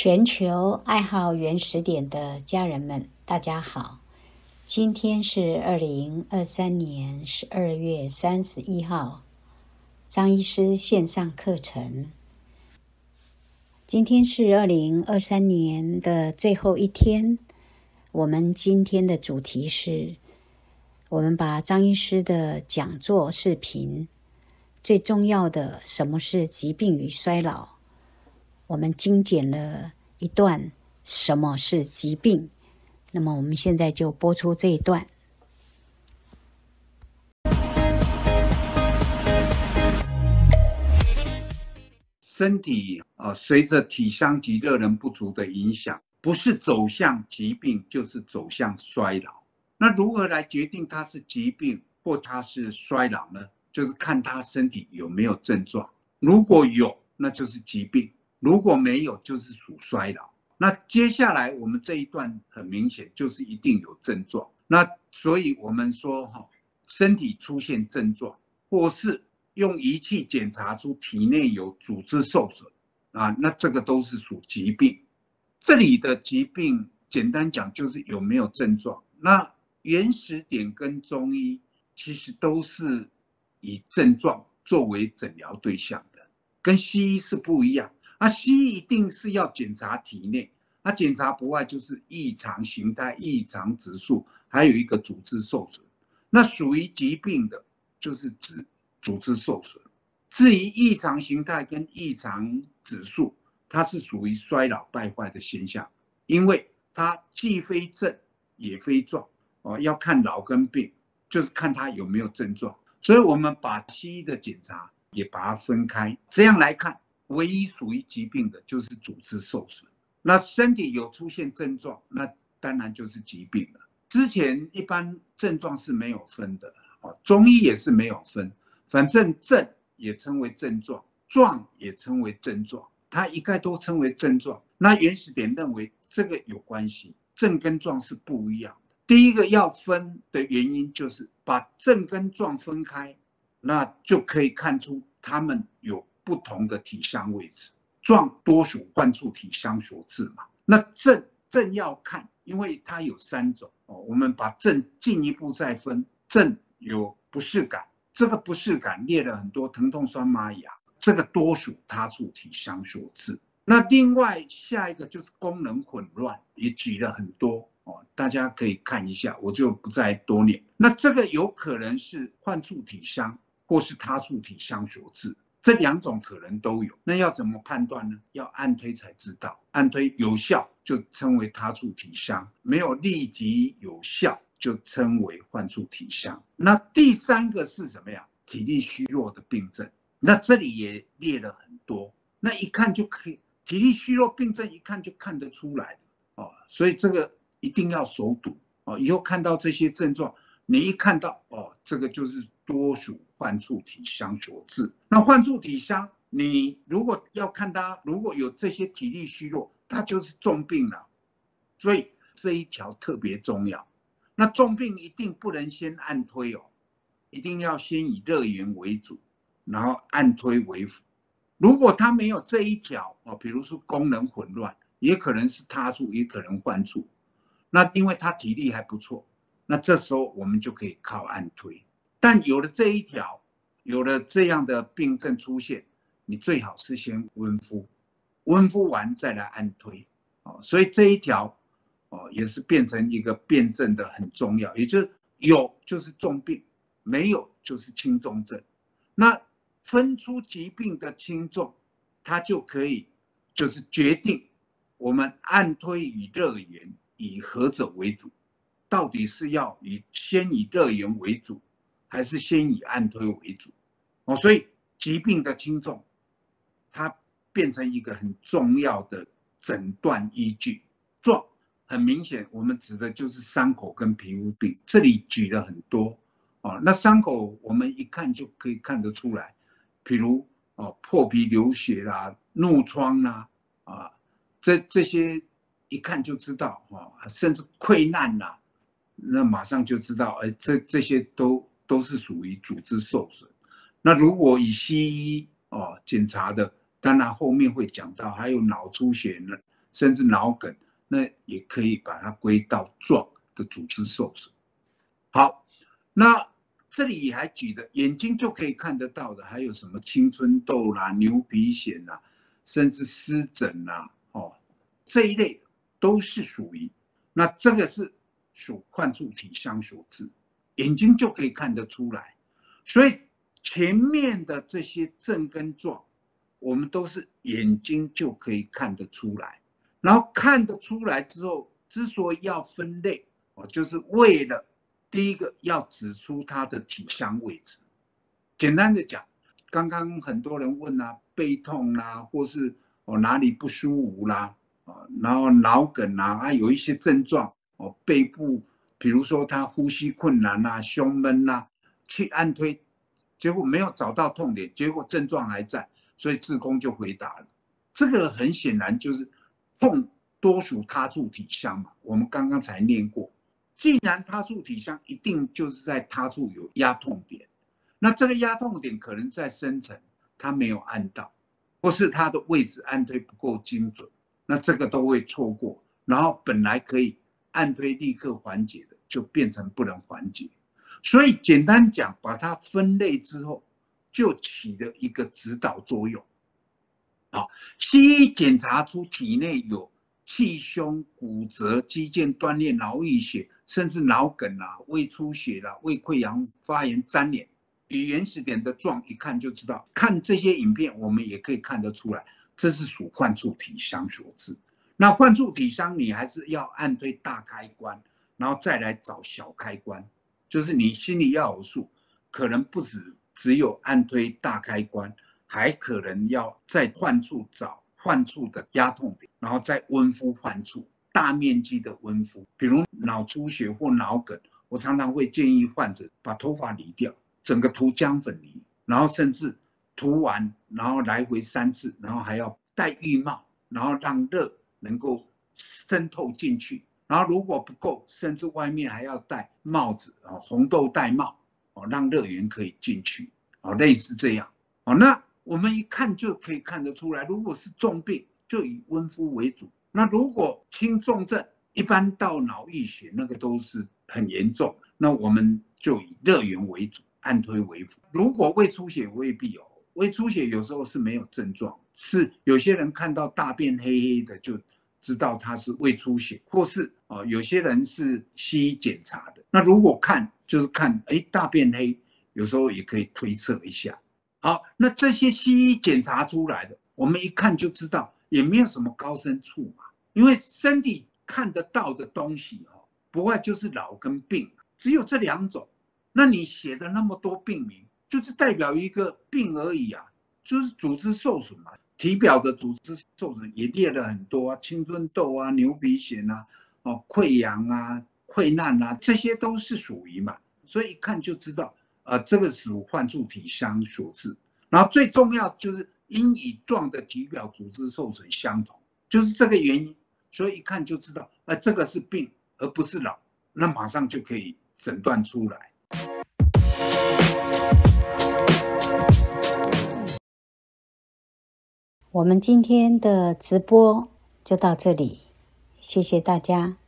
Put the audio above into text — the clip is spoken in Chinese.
全球爱好原始点的家人们，大家好！今天是二零二三年十二月三十一号，张医师线上课程。今天是二零二三年的最后一天，我们今天的主题是，我们把张医师的讲座视频。最重要的，什么是疾病与衰老？我们精简了一段什么是疾病。那么，我们现在就播出这一段。身体啊，随着体香及热能不足的影响，不是走向疾病，就是走向衰老。那如何来决定它是疾病或它是衰老呢？就是看他身体有没有症状，如果有，那就是疾病；如果没有，就是属衰老。那接下来我们这一段很明显就是一定有症状。那所以我们说哈，身体出现症状，或是用仪器检查出体内有组织受损啊，那这个都是属疾病。这里的疾病简单讲就是有没有症状。那原始点跟中医其实都是。以症状作为诊疗对象的，跟西医是不一样。啊，西医一定是要检查体内，那检查不外就是异常形态、异常指数，还有一个组织受损。那属于疾病的，就是指组织受损。至于异常形态跟异常指数，它是属于衰老败坏的现象，因为它既非症也非状哦，要看老跟病，就是看它有没有症状。所以，我们把西医的检查也把它分开，这样来看，唯一属于疾病的就是组织受损。那身体有出现症状，那当然就是疾病了。之前一般症状是没有分的，哦，中医也是没有分，反正症也称为症状，状也称为症状，它一概都称为症状。那原始点认为这个有关系，症跟状是不一样。第一个要分的原因就是把症跟状分开，那就可以看出他们有不同的体相位置。状多属患处体相所致嘛，那症症要看，因为它有三种哦。我们把症进一步再分，症有不适感，这个不适感列了很多疼痛酸麻痒，这个多属他处体相所致。那另外下一个就是功能混乱，也举了很多。哦，大家可以看一下，我就不再多念。那这个有可能是患处体香，或是他处体香所致，这两种可能都有。那要怎么判断呢？要按推才知道。按推有效就称为他处体香，没有立即有效就称为患处体香。那第三个是什么呀？体力虚弱的病症。那这里也列了很多，那一看就可以，体力虚弱病症一看就看得出来的哦。所以这个。一定要熟读哦，以后看到这些症状，你一看到哦，这个就是多属患处体香所致。那患处体香，你如果要看他如果有这些体力虚弱，他就是重病了。所以这一条特别重要。那重病一定不能先按推哦，一定要先以热源为主，然后按推为辅。如果他没有这一条哦，比如说功能混乱，也可能是他处，也可能患处。那因为他体力还不错，那这时候我们就可以靠按推。但有了这一条，有了这样的病症出现，你最好是先温敷，温敷完再来按推。哦，所以这一条，哦，也是变成一个辩证的很重要，也就是有就是重病，没有就是轻重症。那分出疾病的轻重，它就可以就是决定我们按推与热源。以何者为主？到底是要以先以热源为主，还是先以按推为主？哦，所以疾病的轻重，它变成一个很重要的诊断依据。状很明显，我们指的就是伤口跟皮肤病。这里举了很多哦，那伤口我们一看就可以看得出来，比如哦破皮流血啦、怒疮啦啊，这这些。一看就知道啊，甚至溃烂了，那马上就知道，哎，这这些都都是属于组织受损。那如果以西医哦检查的，当然后面会讲到，还有脑出血呢，甚至脑梗，那也可以把它归到状的组织受损。好，那这里还举的眼睛就可以看得到的，还有什么青春痘啦、牛皮癣啦，甚至湿疹啦，哦，这一类都是属于。那这个是属患处体香所致，眼睛就可以看得出来。所以前面的这些症跟状，我们都是眼睛就可以看得出来。然后看得出来之后，之所以要分类，哦，就是为了第一个要指出它的体香位置。简单的讲，刚刚很多人问啊，背痛啦，或是哦哪里不舒服啦，啊，然后脑梗啊，啊有一些症状哦，背部，比如说他呼吸困难呐，胸闷呐，去按推，结果没有找到痛点，结果症状还在，所以志工就回答了，这个很显然就是。痛多属他处体相嘛，我们刚刚才念过。既然他处体相，一定就是在他处有压痛点。那这个压痛点可能在深层，他没有按到，或是他的位置按推不够精准，那这个都会错过。然后本来可以按推立刻缓解的，就变成不能缓解。所以简单讲，把它分类之后，就起了一个指导作用。好，西医检查出体内有气胸、骨折、肌腱断裂、脑溢血，甚至脑梗啊、胃出血啦、胃溃疡、发炎、粘连，与原始点的状一看就知道。看这些影片，我们也可以看得出来，这是属患处体相所致。那患处体香，你还是要按对大开关，然后再来找小开关，就是你心里要有数，可能不止只有按推大开关。还可能要在患处找患处的压痛点，然后再温敷患处，大面积的温敷。比如脑出血或脑梗，我常常会建议患者把头发理掉，整个涂姜粉泥，然后甚至涂完，然后来回三次，然后还要戴浴帽，然后让热能够渗透进去。然后如果不够，甚至外面还要戴帽子啊，红豆戴帽哦，让热源可以进去哦，类似这样哦，那。我们一看就可以看得出来，如果是重病，就以温敷为主；那如果轻重症，一般到脑溢血，那个都是很严重，那我们就以热源为主，按推为辅。如果胃出血未必有，胃出血有时候是没有症状，是有些人看到大便黑黑的就知道他是胃出血，或是哦有些人是西医检查的，那如果看就是看哎大便黑，有时候也可以推测一下。好，那这些西医检查出来的，我们一看就知道，也没有什么高深处嘛。因为身体看得到的东西，哈，不外就是老跟病，只有这两种。那你写的那么多病名，就是代表一个病而已啊，就是组织受损嘛。体表的组织受损也列了很多啊，青春痘啊、牛皮癣啊、哦溃疡啊、溃烂啊，这些都是属于嘛。所以一看就知道。呃，这个属患处体相所致，然后最重要就是因与状的体表组织受损相同，就是这个原因，所以一看就知道，呃，这个是病而不是老，那马上就可以诊断出来。我们今天的直播就到这里，谢谢大家。